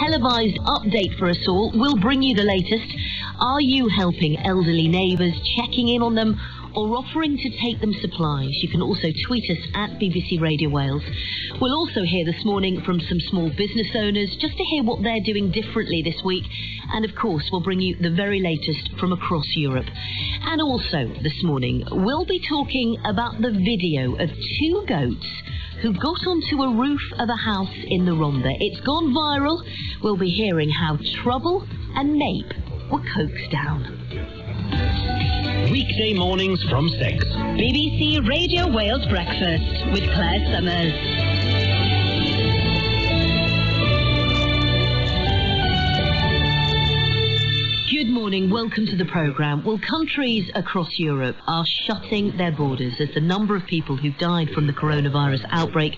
televised update for us all. We'll bring you the latest. Are you helping elderly neighbours, checking in on them, or offering to take them supplies? You can also tweet us at BBC Radio Wales. We'll also hear this morning from some small business owners just to hear what they're doing differently this week. And of course, we'll bring you the very latest from across Europe. And also this morning, we'll be talking about the video of two goats who got onto a roof of a house in the Rhondda. It's gone viral. We'll be hearing how Trouble and Nape were coaxed down. Weekday mornings from 6. BBC Radio Wales Breakfast with Claire Summers. Good morning, welcome to the programme. Well, countries across Europe are shutting their borders as the number of people who've died from the coronavirus outbreak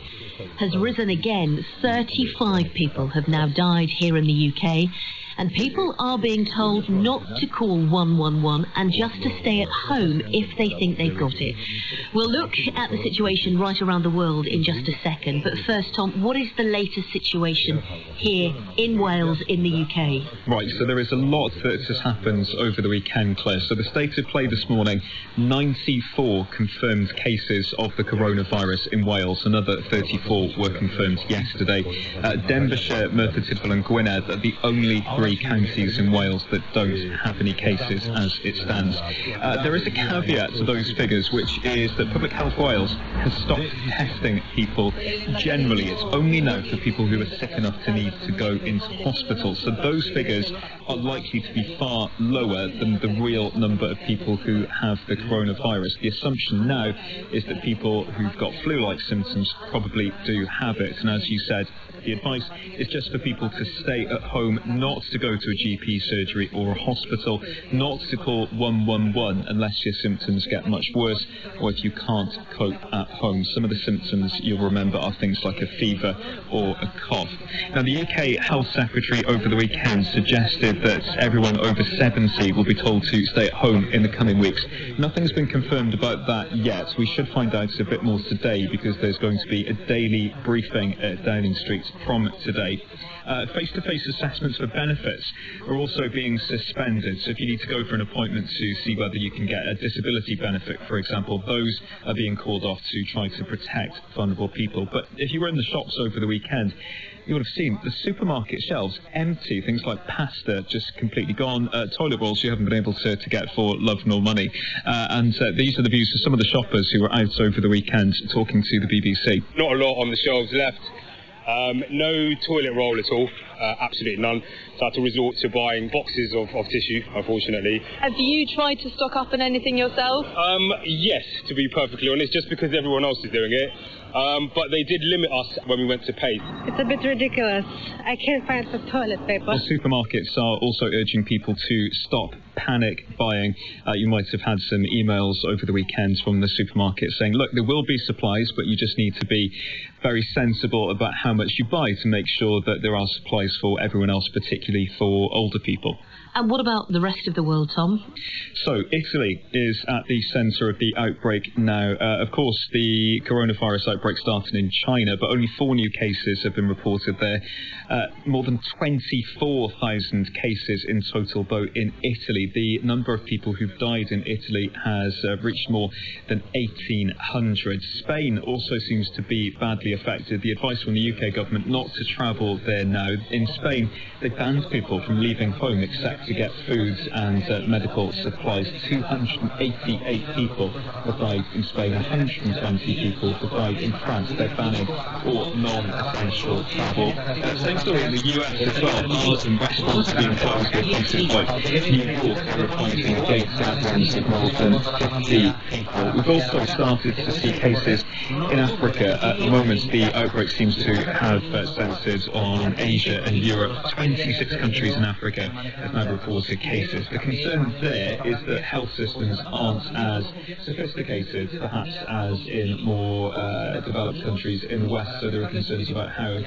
has risen again. 35 people have now died here in the UK, and people are being told not to call 111 and just to stay at home if they think they've got it. We'll look at the situation right around the world in just a second, but first, Tom, what is the latest situation here in Wales, in the UK? Right, so there is a lot that has happened over the weekend, Claire. So the state of play this morning, 94 confirmed cases of the coronavirus in Wales. Another 34 were confirmed yesterday. Uh, Denbighshire, Merthyr Tydfil and Gwynedd are the only three counties in Wales that don't have any cases as it stands. Uh, there is a caveat to those figures, which is that Public Health Wales has stopped testing people generally. It's only now for people who are sick enough to need to go into hospital. So those figures are likely to be far lower than the real number of people who have the coronavirus. The assumption now is that people who've got flu-like symptoms probably do have it. And as you said, the advice is just for people to stay at home, not to go to a GP surgery or a hospital, not to call 111 unless your symptoms get much worse or if you can't cope at home. Some of the symptoms you'll remember are things like a fever or a cough. Now, the UK Health Secretary over the weekend suggested that everyone over 70 will be told to stay at home in the coming weeks. Nothing's been confirmed about that yet. We should find out a bit more today because there's going to be a daily briefing at Downing Street from today. Uh, face-to-face assessments for benefits are also being suspended. So if you need to go for an appointment to see whether you can get a disability benefit, for example, those are being called off to try to protect vulnerable people. But if you were in the shops over the weekend, you would have seen the supermarket shelves empty. Things like pasta just completely gone. Uh, toilet rolls you haven't been able to, to get for love nor money. Uh, and uh, these are the views of some of the shoppers who were out over the weekend talking to the BBC. Not a lot on the shelves left. Um, no toilet roll at all, uh, absolutely none. So I had to resort to buying boxes of, of tissue, unfortunately. Have you tried to stock up on anything yourself? Um, yes, to be perfectly honest, just because everyone else is doing it. Um, but they did limit us when we went to pay. It's a bit ridiculous. I can't find some toilet paper. Well, supermarkets are also urging people to stop panic buying. Uh, you might have had some emails over the weekend from the supermarket saying, look, there will be supplies, but you just need to be very sensible about how much you buy to make sure that there are supplies for everyone else, particularly for older people. And what about the rest of the world, Tom? So, Italy is at the centre of the outbreak now. Uh, of course, the coronavirus outbreak started in China, but only four new cases have been reported there. Uh, more than 24,000 cases in total, though, in Italy. The number of people who've died in Italy has uh, reached more than 1,800. Spain also seems to be badly affected. The advice from the UK government not to travel there now. In Spain, they banned people from leaving home except to get food and uh, medical supplies. 288 people have died in Spain, 120 people have died in France. They're banning all non-essential travel. Uh, same story in the US as well. Bars and restaurants being closed in places like New York, gates more than 50 people. We've also started to see cases in Africa. At the moment, the outbreak seems to have uh, centred on Asia and Europe. 26 countries in Africa have now reported cases. The concern there is that health systems aren't as sophisticated, perhaps, as in more uh, developed countries in the West, so there are concerns about how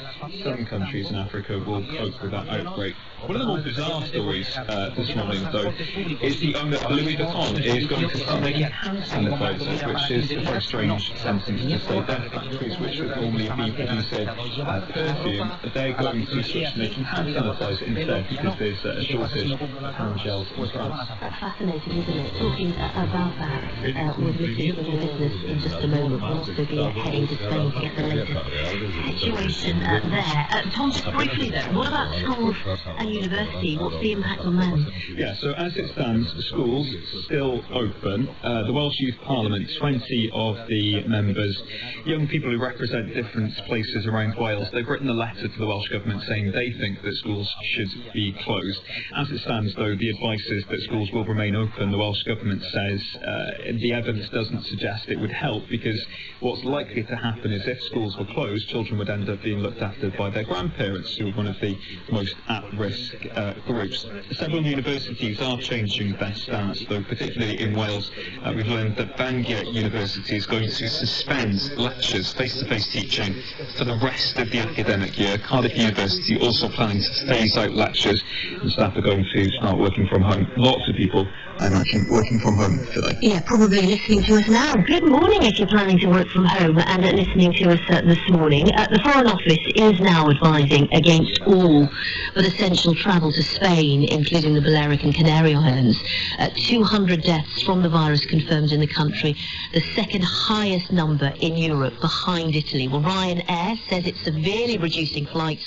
some countries in Africa will cope with that outbreak. One of the more bizarre stories uh, this morning, though, is the owner of Louis Vuitton is going to start making hand sanitizer, which is a very strange sentence to say. Their factories, which would normally be producing uh, perfume, they're going to switch making hand sanitizer instead because there's uh, a shortage Fascinating, isn't it? Talking about that uh, with Mrs. Little Business in just a moment. We'll also be heading to Spain to get the latest situation uh, there. Uh, Tom, briefly though, what about schools and university? What's the impact on them? Yeah, so as it stands, schools still open. Uh, the Welsh Youth Parliament, 20 of the members, young people who represent different places around Wales, they've written a letter to the Welsh Government saying they think that schools should be closed. As it stands, though, the advice is that schools will remain open. The Welsh Government says uh, the evidence doesn't suggest it would help because what's likely to happen is if schools were closed, children would end up being looked after by their grandparents, who are one of the most at-risk uh, groups. Several universities are changing their stance, though, particularly in Wales. Uh, we've learned that Bangor University is going to suspend lectures, face-to-face teaching, for the rest of the academic year. Cardiff University also planning to phase out lectures, and staff are going to start working from home. Lots of people, I imagine, working from home today. Yeah, probably listening to us now. Good morning if you're planning to work from home and uh, listening to us uh, this morning. Uh, the Foreign Office is now advising against all but essential travel to Spain, including the Balearic and Canary Islands. Uh, 200 deaths from the virus confirmed in the country, the second highest number in Europe behind Italy. Well, Ryanair says it's severely reducing flights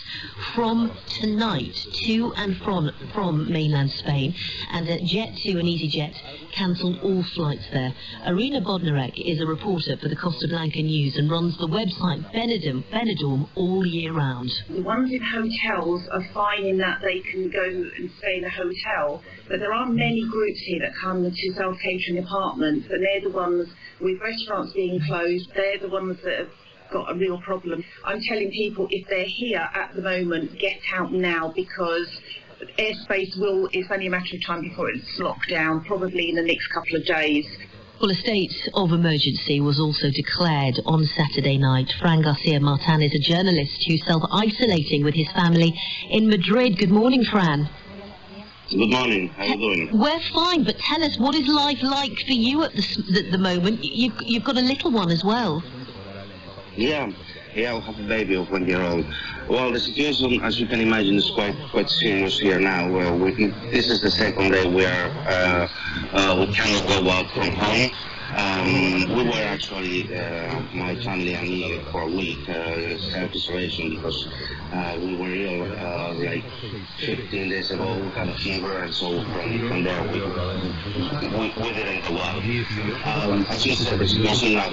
from tonight to and from, from mainland Spain, and uh, Jet2 and EasyJet cancelled all flights there. Arena Bodnarek is a reporter for the Costa Blanca News and runs the website Benidorm, Benidorm all year round. The ones in hotels are fine in that they can go and stay in a hotel, but there are many groups here that come to self-catering apartments, and they're the ones with restaurants being closed. They're the ones that have got a real problem. I'm telling people if they're here at the moment, get out now because airspace will, it's only a matter of time before it's locked down, probably in the next couple of days. Well, a state of emergency was also declared on Saturday night. Fran Garcia Martin is a journalist who's self-isolating with his family in Madrid. Good morning, Fran. Good morning. How are you doing? Uh, we're fine, but tell us, what is life like for you at the, s- the, the moment? You've, you've got a little one as well. Yeah, yeah, I have a baby of one year old. Well, the situation, as you can imagine, is quite quite serious here now. Uh, we, this is the second day we are uh, uh, we cannot go out from home. Um, we were actually, uh, my family and me, for a week uh, self-isolation because uh, we were ill uh, like 15 days ago. We had a fever, and so from, from there we, we, we didn't go out. Um, as you said, the situation now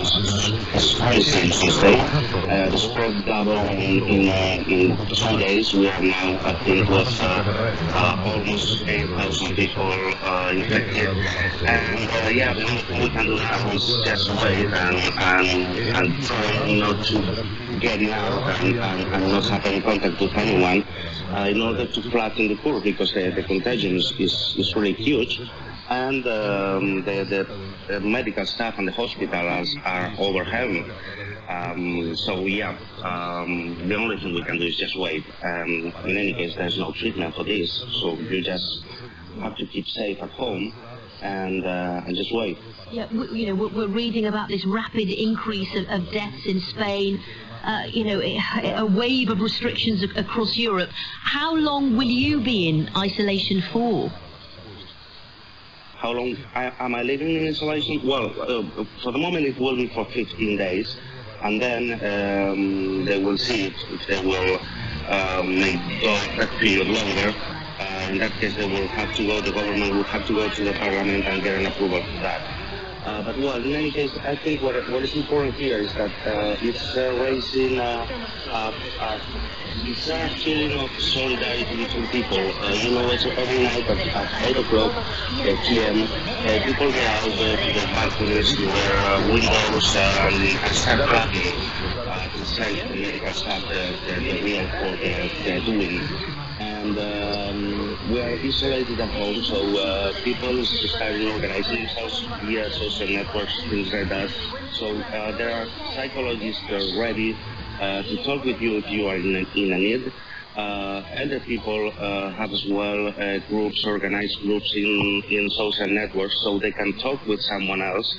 very serious today. Uh, the spread doubled in, in, uh, in two days. We are now, I think, with uh, uh, almost 8,000 people uh, infected. And uh, yeah, thing we can do now is just wait and, and, and try not to get out and, and, and not have any contact with anyone uh, in order to flatten the curve because the, the contagion is, is, is really huge and um, the, the, the medical staff and the hospitals are overwhelmed. Um, so yeah, um, the only thing we can do is just wait. Um, in any case, there's no treatment for this, so you just have to keep safe at home and uh, and just wait. Yeah, w- you know, we're, we're reading about this rapid increase of, of deaths in Spain. Uh, you know, a, wave of restrictions across Europe. How long will you be in isolation for? How long I, am I living in isolation? Well, uh, for the moment it will be for 15 days, and then um, they will see if, if they will um, make go that period longer. In that case, they will have to go. The government will have to go to the parliament and get an approval for that. Uh, but well, in any case, I think what, what is important here is that uh, it's uh, raising uh, uh, uh, it's a feeling of solidarity between people. You know, it's every night at, at 8 o'clock p.m., people get out to the balconies, to their windows, and, start clapping uh, the staff the, the, the real work they're doing. And um, we are isolated at home, so uh, people started organizing themselves via social networks, things like that. So uh, there are psychologists that are ready uh, to talk with you if you are in a, in a need. Uh, elder people uh, have as well uh, groups, organized groups in, in social networks, so they can talk with someone else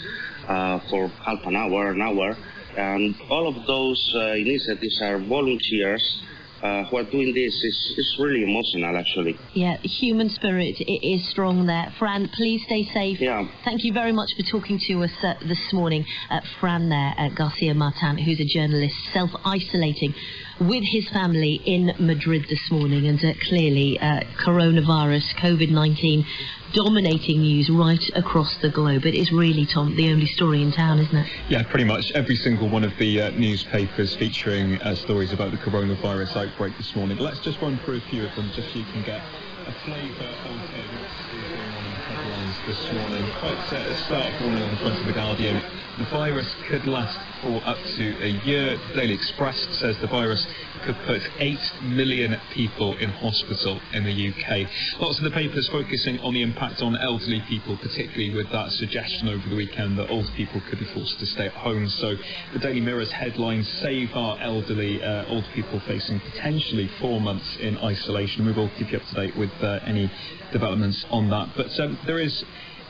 for half an hour, an hour. And all of those initiatives are volunteers uh, who are doing this. is, it's really emotional, actually. Yeah, human spirit it is strong there. Fran, please stay safe. Yeah. Thank you very much for talking to us uh, this morning. Uh, Fran there, uh, Garcia Martin, who's a journalist self-isolating with his family in Madrid this morning. And uh, clearly, uh, coronavirus, COVID-19, dominating news right across the globe. It is really, Tom, the only story in town, isn't it? Yeah, pretty much every single one of the uh, newspapers featuring uh, stories about the coronavirus outbreak this morning. Let's just run through a few of them just so you can get a flavour of on the headlines this morning. Quite a stark warning on the front of the Guardian. The virus could last for up to a year. The Daily Express says the virus could put 8 million people in hospital in the UK. Lots of the papers focusing on the impact on elderly people, particularly with that suggestion over the weekend that old people could be forced to stay at home. So the Daily Mirror's headline, Save Our Elderly, uh, old people facing potentially four months in isolation. We will keep you up to date with uh, any developments on that. But um, there is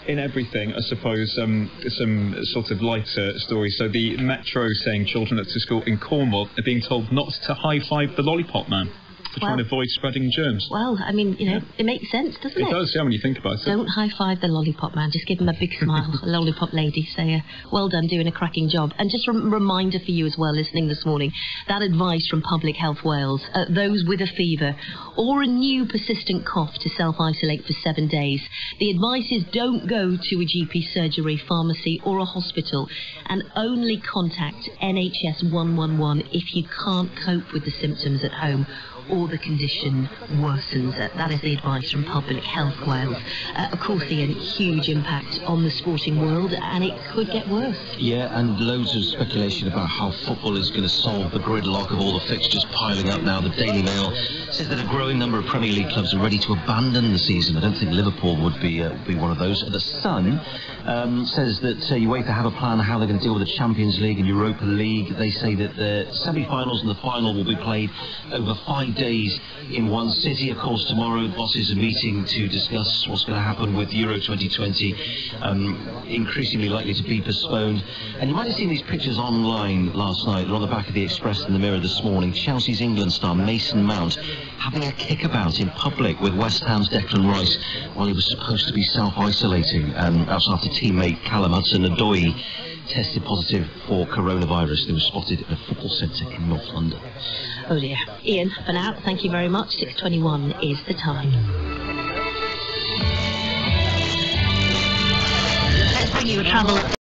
in everything, I suppose, um, some sort of lighter stories. So the Metro saying children at school in Cornwall are being told not to high five the lollipop man to try and avoid spreading germs. Well, I mean, you know, it makes sense, doesn't it? It does, yeah, when you think about it. Don't high five the lollipop man. Just give him a big smile. a lollipop lady. Say, uh, well done, doing a cracking job. And just a rem- reminder for you as well, listening this morning, that advice from Public Health Wales: uh, those with a fever or a new persistent cough to self-isolate for seven days. The advice is don't go to a GP surgery, pharmacy, or a hospital, and only contact NHS 111 if you can't cope with the symptoms at home or the condition worsens. Uh, that is the advice from Public Health Wales. Uh, of course, Ian, huge impact on the sporting world, and it could get worse. Yeah, and loads of speculation about how football is going to solve the gridlock of all the fixtures piling up now. The Daily Mail says that a growing number of Premier League clubs are ready to abandon the season. I don't think Liverpool would be uh, be one of those. The Sun um, says that uh, UEFA have a plan how they're going to deal with the Champions League and Europa League. They say that the semi-finals and the final will be played over five days in one city. Of course, tomorrow the bosses are meeting to discuss what's going to happen with Euro 2020, um, increasingly likely to be postponed. And you might have seen these pictures online last night. They're on the back of the Express and the Mirror this morning. Chelsea's England star Mason Mount having a kickabout in public with West Ham's Declan Rice while he was supposed to be self-isolating. Um, after teammate Callum Hudson-Odoi tested positive for coronavirus. They were spotted at a football centre in North London. Oh dear. Ian, for now, thank you very much. 6.21 is the time. Let's bring you travel